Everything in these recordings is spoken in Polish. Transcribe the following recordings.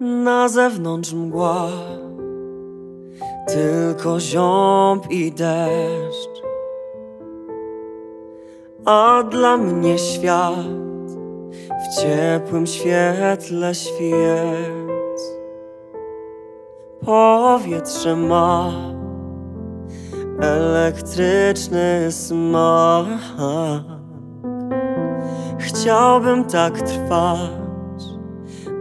Na zewnątrz mgła, tylko ziąb i deszcz. A dla mnie świat w ciepłym świetle świec. Powietrze ma elektryczny smak. Chciałbym tak trwać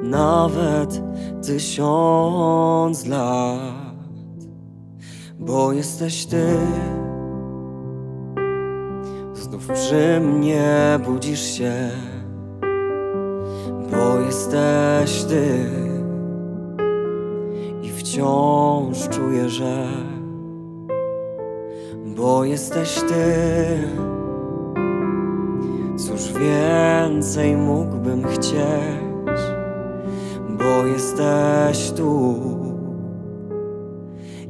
nawet tysiąc lat, bo jesteś ty. Znów przy mnie budzisz się, bo jesteś ty. I wciąż czuję, że bo jesteś ty. Cóż więcej mógłbym chcieć, bo jesteś tu.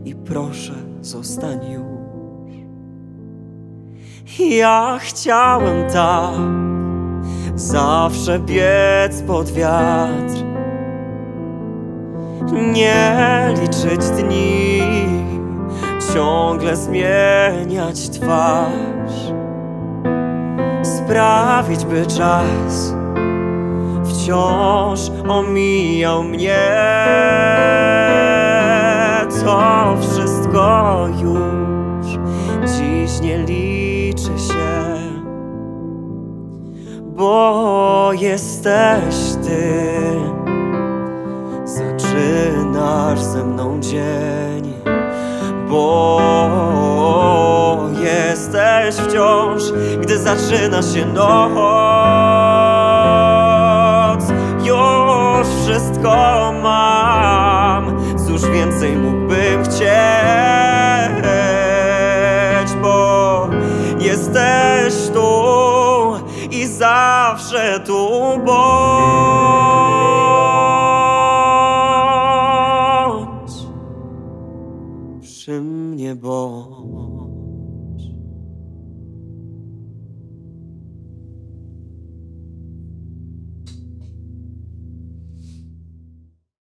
I proszę, zostań już. Ja chciałem tak zawsze biec pod wiatr, nie liczyć dni, ciągle zmieniać twarz sprawić, by czas wciąż omijał mnie. To wszystko już dziś nie liczy się, bo jesteś ty. Zaczynasz ze mną dzień, bo jesteś wciąż, gdy zaczyna się noc. Już wszystko mam, cóż więcej mógłbym chcieć, bo jesteś tu i zawsze tu, bądź przy mnie, bo